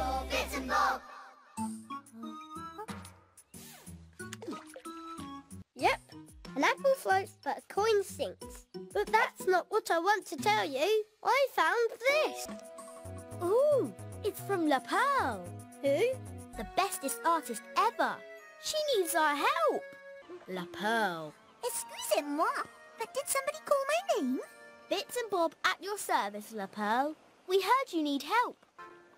Bob, Bitz and Bob. Yep, an apple floats, but a coin sinks. But that's not what I want to tell you. I found this. Ooh, it's from La Pearl, Who? the bestest artist ever. She needs our help. La Pearl. Excusez-moi, but did somebody call my name? Bitz and Bob at your service, La Pearl. We heard you need help.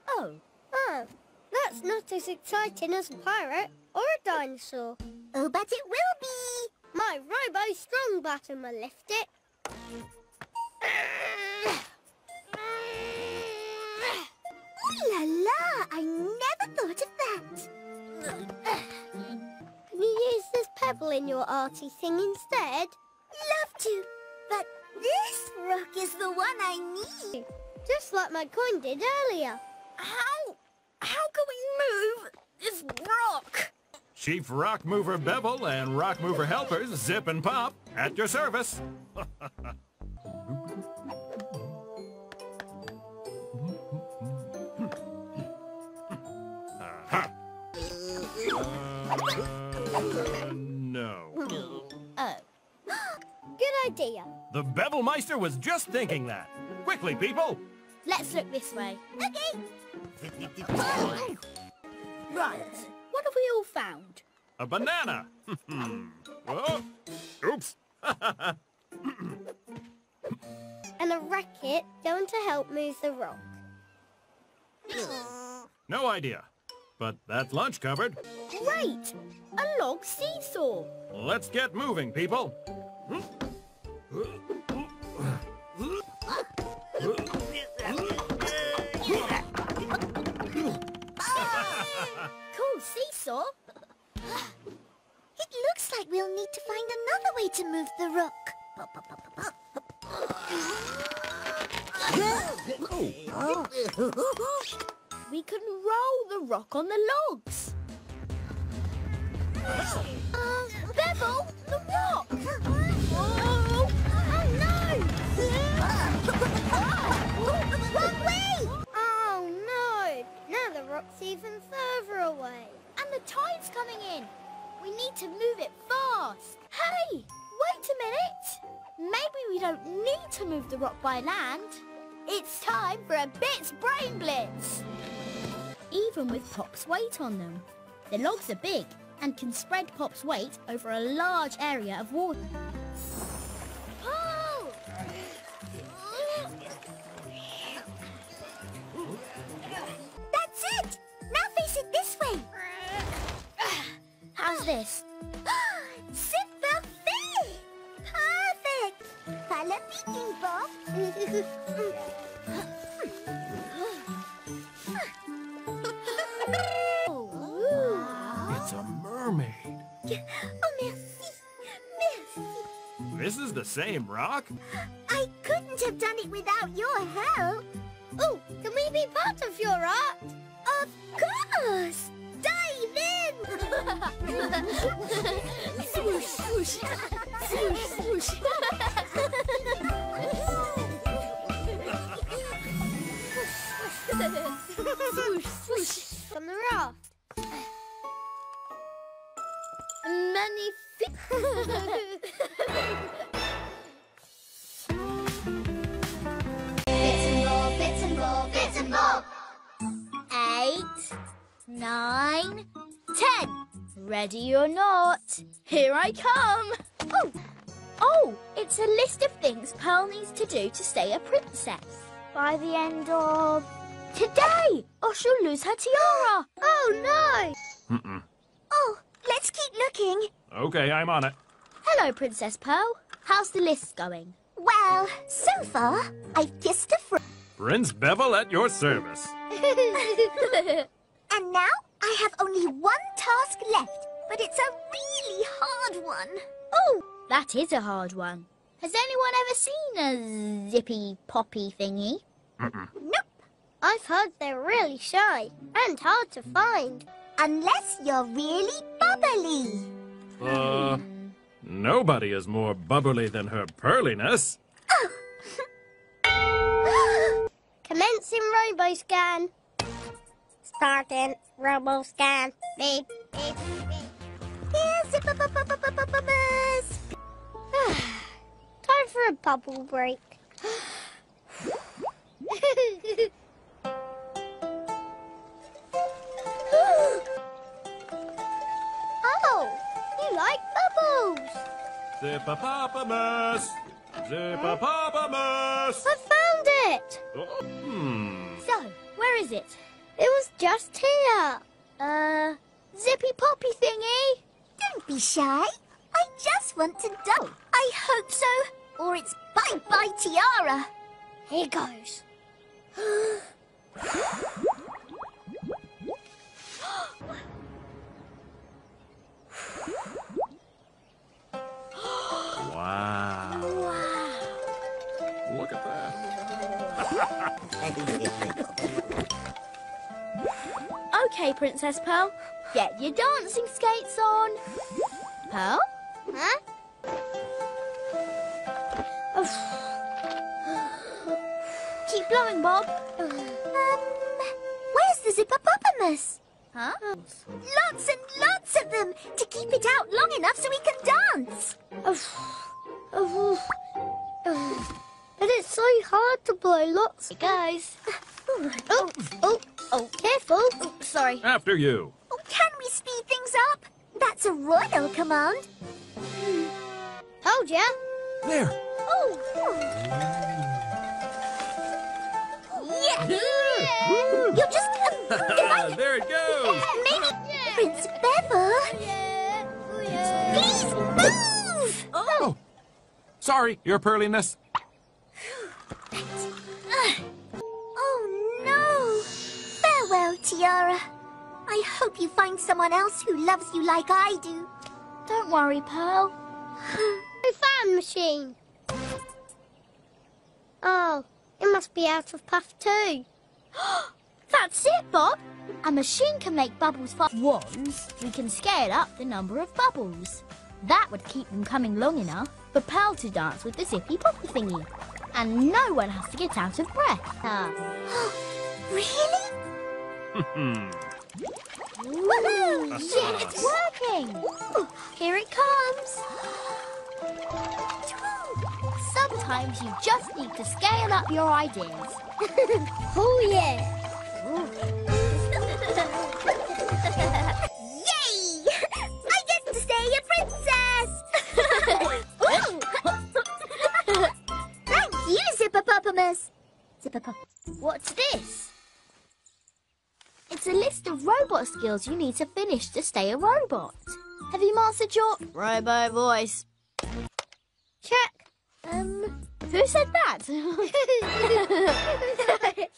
Oh, Oh, that's not as exciting as a pirate or a dinosaur. Oh, but it will be. My Robo Strong button will lift it. Ooh la la, I never thought of that. Can you use this pebble in your arty thing instead? Love to, but this rock is the one I need. Just like my coin did earlier. how? How can we move this rock? Chief Rock Mover Bevel and Rock Mover helpers Zip and Pop at your service. Aha. Uh, no. Oh, Good idea. The Bevelmeister was just thinking that. Quickly, people! let's look this way. Okay. Right. Have we all found? A banana! oh, oops! And a racket going to help move the rock. No idea. But that's lunch covered. Great! A log seesaw. Let's get moving, people. Hmm? Cool seesaw. It looks like we'll need to find another way to move the rock. We can roll the rock on the logs. Uh, Bevel, the rock! Oh, oh no! The rock's even further away. And the tide's coming in. We need to move it fast. Hey, wait a minute. Maybe we don't need to move the rock by land. It's time for a Bitz Brain Blitz. Even with Pop's weight on them. The logs are big and can spread Pop's weight over a large area of water. This? C'est parfait! Perfect! Follow me, King Bob. It's a mermaid. Oh, merci! Merci! This is the same rock? I couldn't have done it without your help. Oh, can we be part of your art? Of course! Swoosh, swoosh, swoosh, swoosh. swoosh, swoosh. From the raft. Magnifique. Eight, nine, ten. Ready or not, here I come. Oh, oh, it's a list of things Pearl needs to do to stay a princess. By the end of today, or she'll lose her tiara. Oh no! Mm-mm. Oh, let's keep looking. Okay, I'm on it. Hello, Princess Pearl. How's the list going? Well, so far, I've kissed a friend. Prince Bevel at your service. And now I have only one task left, but it's a really hard one. Oh, that is a hard one. Has anyone ever seen a zippy poppy thingy? Nope. I've heard they're really shy and hard to find. Unless you're really bubbly. Uh, nobody is more bubbly than her pearliness. Commencing robo Starting. Robo scan. Beep, beep, beep. Here's Zipper-Bubba-Bubba-Bubba's. Time for a bubble break. oh, you like bubbles? Zippopotamus! Zippopotamus! I found it. Oh, hmm. So, where is it? It was just here. Uh, zippy poppy thingy? Don't be shy. I just want to know. I hope so. Or it's bye-bye tiara. Here goes. Okay, Princess Pearl. Get your dancing skates on. Pearl? Huh? Keep blowing, Bob. Um, where's the Zipper-Bubbamus? Huh? Lots and lots of them to keep it out long enough so we can dance. But it's so hard to blow lots. It goes. Oh, oh, oh, careful. Oh, sorry. After you. Oh, can we speed things up? That's a royal command. Told ya. There. Oh. Yeah. You're just um, divided. there it goes. Maybe Prince Bevel. Yeah. Oh, yeah. Please move. Oh, sorry, your pearliness. Farewell, Tiara. I hope you find someone else who loves you like I do. Don't worry, Pearl. My fan machine. Oh, it must be out of puff too. That's it, Bob. A machine can make bubbles fast. Once we can scale up the number of bubbles. That would keep them coming long enough for Pearl to dance with the zippy poppy thingy. And no one has to get out of breath. Ah. Really? Woohoo! It's working. Here it comes. Sometimes you just need to scale up your ideas. Oh yeah. robot skills you need to finish to stay a robot. Have you mastered your robo voice? Check. Um, who said that?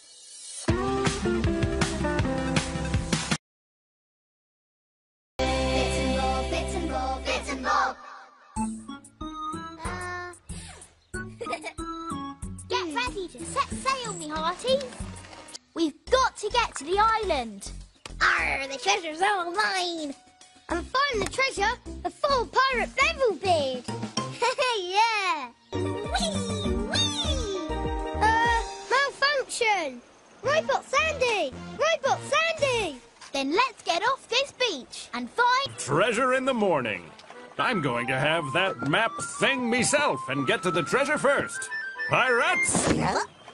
Get ready to set sail, me hearties. We've got to get to the island. Arr, the treasure's all mine. I'm find the treasure before Pirate Bevelbeard. yeah. Whee! Whee! Uh, malfunction. Robot Sandy. Robot Sandy. Then let's get off this beach and find. Treasure in the morning. I'm going to have that map thing myself and get to the treasure first. Pirates!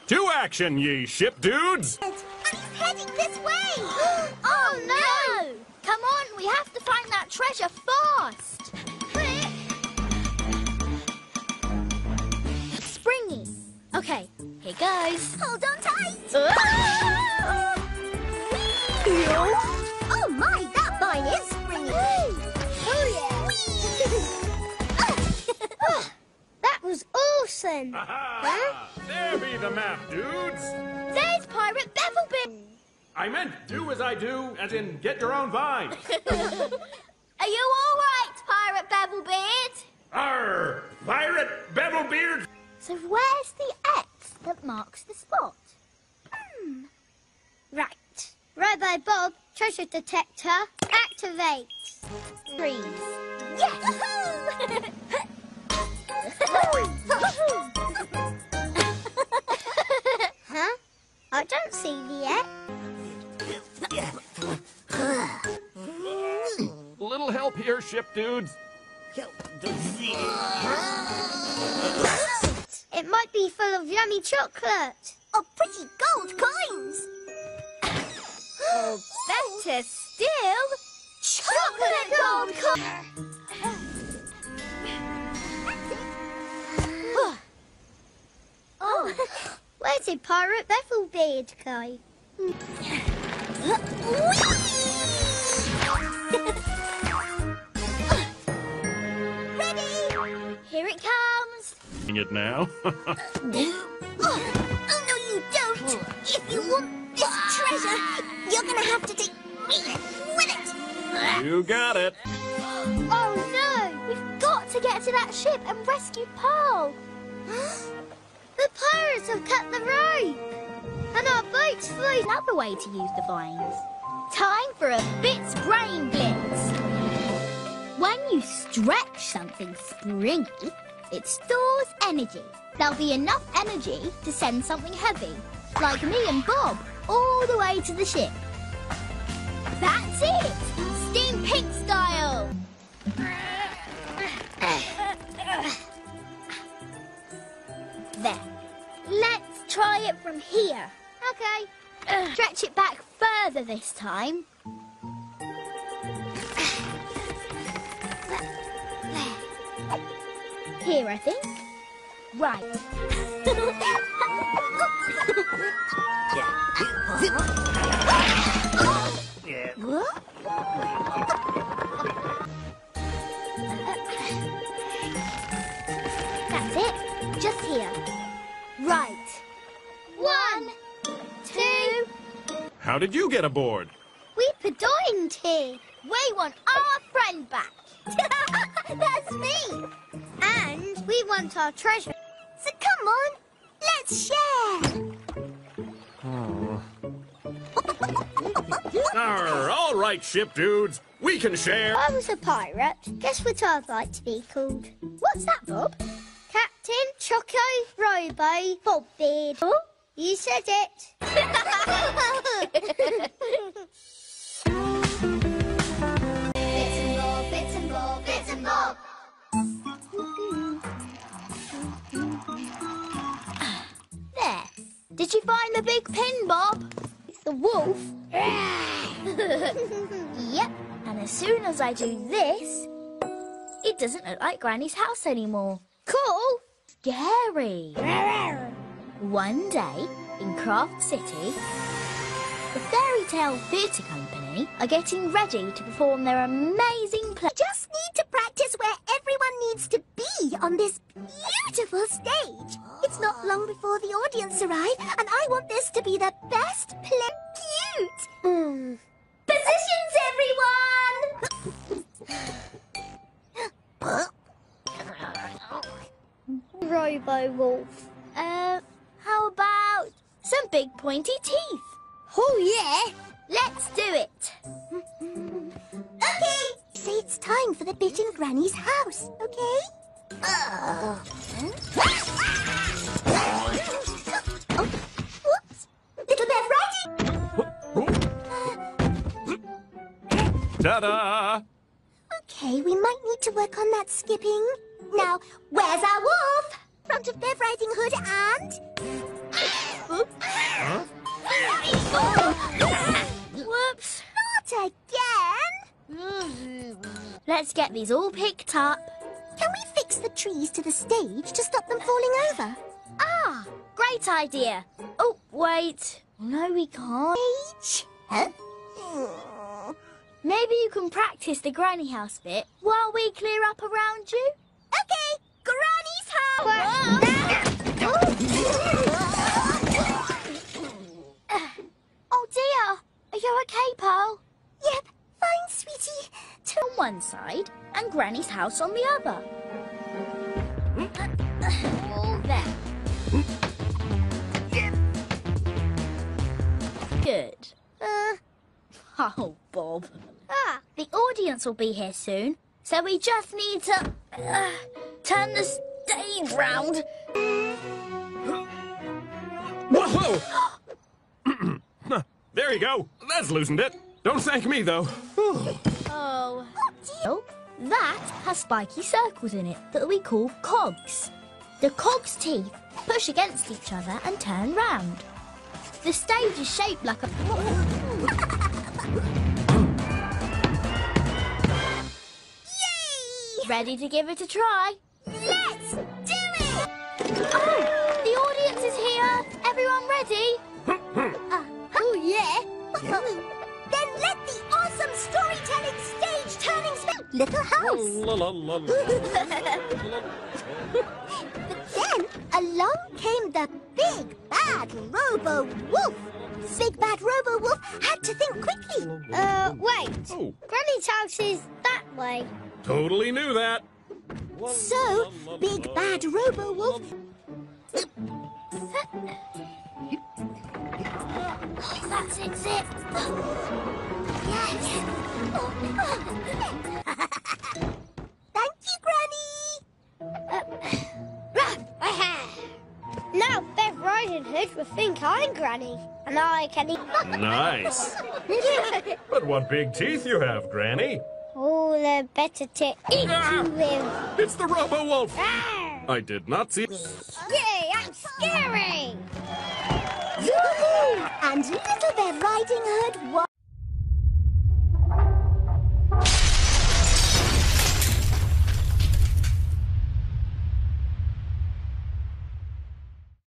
To action, ye ship dudes! And he's heading this way! Oh, oh no! Come on, we have to find that treasure fast. Springy. Okay, here goes. Hold on tight! Oh my, that vine is springy! Oh, yeah. That was awesome. Ha-ha! There be the map, dudes! There's Pirate Bevelbeard. I meant do as I do, as in get your own vine. Are you all right, Pirate Bevelbeard? Arr! Pirate Bevelbeard! So where's the X that marks the spot? Hmm. Right. Robo Bob, treasure detector, activate. Trees. Huh? I don't see the X. ship dudes. It might be full of yummy chocolate. Or pretty gold coins. Better still, Chocolate gold coins. Oh, oh where did Pirate Bevelbeard go? Comes. It now. Oh, oh, no, you don't. If you want this treasure, you're gonna have to take me with it. you got it. Oh no! We've got to get to that ship and rescue Pearl. The pirates have cut the rope. And our boat's floating. Another way to use the vines. Time for a Bitz Brain Blitz. When you stretch something springy, it stores energy. There'll be enough energy to send something heavy, like me and Bob, all the way to the ship. That's it! Steam Pink style! There. Let's try it from here. Okay. Stretch it back further this time. Here, I think. Right. That's it. Just here. Right. One, two. How did you get aboard? We pedined here. We want our friend back. That's me. And we want our treasure. So come on, let's share. Arr, all right, ship dudes. We can share. I was a pirate. Guess what I'd like to be called? What's that, Bob? Captain Choco Robo Bobbeard. Oh, you said it. wolf. Yep. And as soon as I do this, it doesn't look like Granny's house anymore. Cool. Scary. One day in Craft City, the Fairy Tale Theatre Company are getting ready to perform their amazing play. Just need to practice where everyone needs to be on this beautiful stage. It's not long before the audience arrive, and I want this to be the best play. Cute. Hmm. Positions, everyone. Robo wolf. Uh, how about some big pointy teeth? Oh yeah. Let's do it. Okay. Say it's time for the bit in Granny's house, okay? Uh. Oh, whoops. Little Bev ready? Ta-da! Okay, we might need to work on that skipping. Now, where's our wolf? Front of Bev Riding Hood and... Whoops. Not again! Let's get these all picked up. Can we fix the trees to the stage to stop them falling over? Ah, great idea. Oh, wait. No, we can't. Stage? Huh? Maybe you can practice the granny house bit while we clear up around you. Okay, Granny's house. Oh dear. Are you okay, Pearl? Yep, fine, sweetie. On one side and Granny's house on the other. All There. Good. Uh, Oh, Bob. ah, The audience will be here soon, so we just need to uh, turn the stage round. Whoa! there you go. That's loosened it. Don't thank me, though. Oh. Oh, that has spiky circles in it that we call cogs. The cogs' teeth push against each other and turn round. The stage is shaped like a. Yay! Ready to give it a try? Let's do it! Oh, the audience is here. Everyone ready? Uh-huh. Oh, yeah. storytelling stage turning little house. La. Then along came the big bad Robo Wolf. Big bad Robo Wolf had to think quickly. Uh, wait. Oh, Granny's house is that way. totally knew that. So, Big Bad Robo Wolf That's it, Zip. Thank you, Granny. Uh-huh. Now Bev Riding Hood will think I'm Granny, and I can eat. Nice. But what big teeth you have, Granny. All the better to eat you ah! with. It's the Robo Wolf. Arr! I did not see. Yay, I'm scary! And Little Red Riding Hood was.